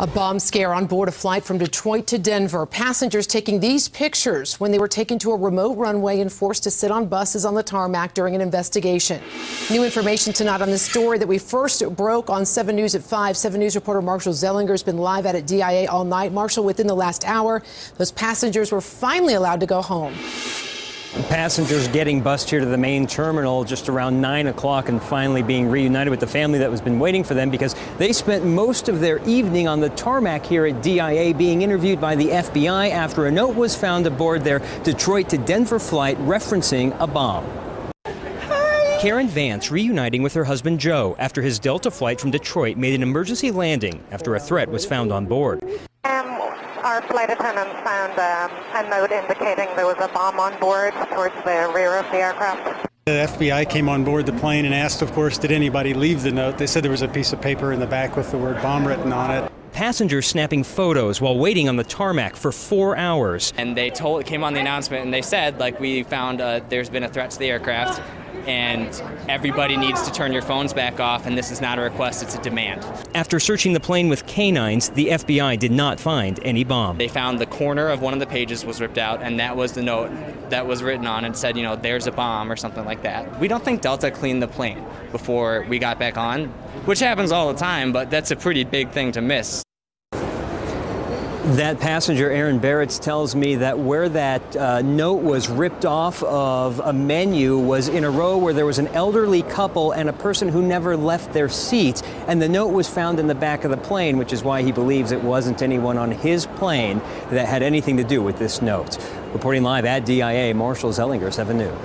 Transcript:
A bomb scare on board a flight from Detroit to Denver. Passengers taking these pictures when they were taken to a remote runway and forced to sit on buses on the tarmac during an investigation. New information tonight on the story that we first broke on 7 News at 5. 7 News reporter Marshall Zelinger has been live at at DIA all night. Marshall, within the last hour, those passengers were finally allowed to go home. Passengers getting bused here to the main terminal just around 9 o'clock and finally being reunited with the family that was been waiting for them because they spent most of their evening on the tarmac here at DIA being interviewed by the FBI after a note was found aboard their Detroit to Denver flight referencing a bomb. Karen Vance reuniting with her husband Joe after his Delta flight from Detroit made an emergency landing after a threat was found on board. Our flight attendants found um, a note indicating there was a bomb on board towards the rear of the aircraft. The FBI came on board the plane and asked, of course, did anybody leave the note? They said there was a piece of paper in the back with the word bomb written on it. Passengers snapping photos while waiting on the tarmac for four hours. And they told, came on the announcement and they said, like, we found uh, there's been a threat to the aircraft and everybody needs to turn your phones back off, and this is not a request, it's a demand. After searching the plane with canines, the FBI did not find any bomb. They found the corner of one of the pages was ripped out, and that was the note that was written on and said, you know, there's a bomb or something like that. We don't think Delta cleaned the plane before we got back on, which happens all the time, but that's a pretty big thing to miss. That passenger, Aaron Barrett, tells me that where that uh, note was ripped off of a menu was in a row where there was an elderly couple and a person who never left their seat. And the note was found in the back of the plane, which is why he believes it wasn't anyone on his plane that had anything to do with this note. Reporting live at DIA, Marshall Zelinger, 7 News.